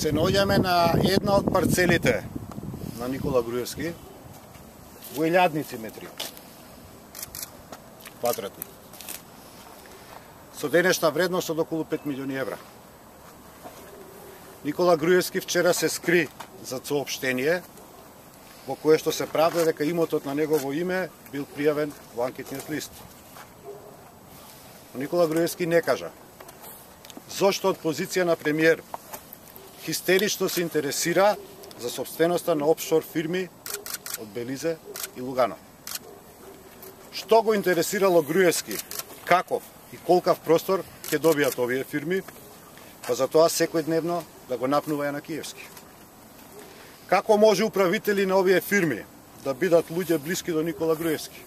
се наоѓаме на една од парцелите на Никола Груевски во илјадници метри квадратни. Со денешна вредност од околу 5 милиони евра. Никола Груевски вчера се скри за сообштение во кое што се правда дека имотот на негово име бил пријавен во анкетниот лист. Никола Груевски не кажа зошто од позиција на премиер хистерично се интересира за собственоста на офшор фирми од Белизе и Лугано. Што го интересирало Груевски, каков и колкав простор ќе добијат овие фирми, па за тоа секојдневно да го напнува на Киевски. Како може управители на овие фирми да бидат луѓе блиски до Никола Груевски?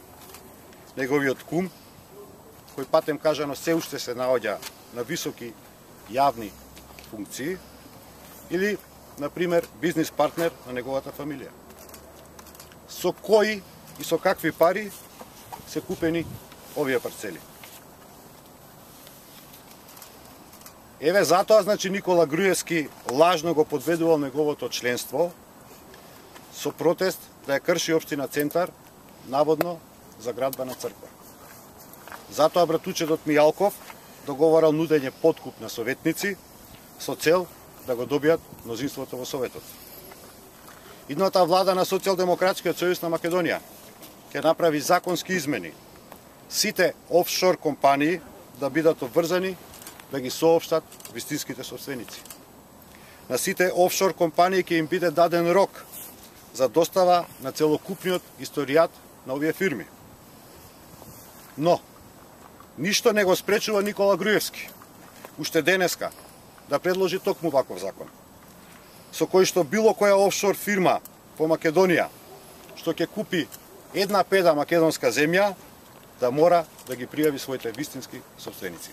Неговиот кум, кој патем кажано се уште се наоѓа на високи јавни функции, или, например, бизнис партнер на неговата фамилија. Со кои и со какви пари се купени овие парцели. Еве затоа, значи, Никола Груевски лажно го подведувал неговото членство со протест да ја крши Обштина Центар, наводно за градба на црква. Затоа братучедот Мијалков договорал нудење подкуп на советници со цел да го добијат мнозинството во Советот. Идната влада на Социјалдемократскиот сојуз на Македонија ќе направи законски измени. Сите офшор компании да бидат обврзани да ги соопштат вистинските собственици. На сите офшор компании ќе им биде даден рок за достава на целокупниот историјат на овие фирми. Но, ништо не го спречува Никола Груевски. Уште денеска да предложи токму ваков закон, со кој што било која офшор фирма по Македонија, што ќе купи една педа македонска земја, да мора да ги пријави своите вистински собственици.